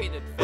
treated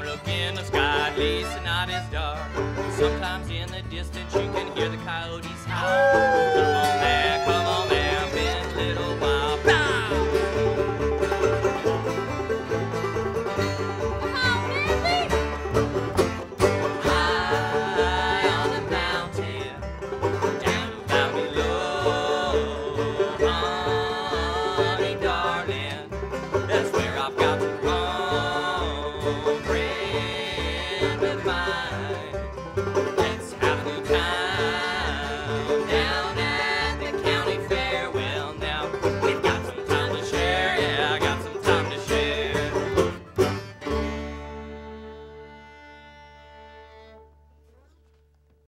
I'm looking, the sky at least night is dark. Sometimes in the distance you can hear the coyotes howl. Come on there, come on there, been a little while. I've got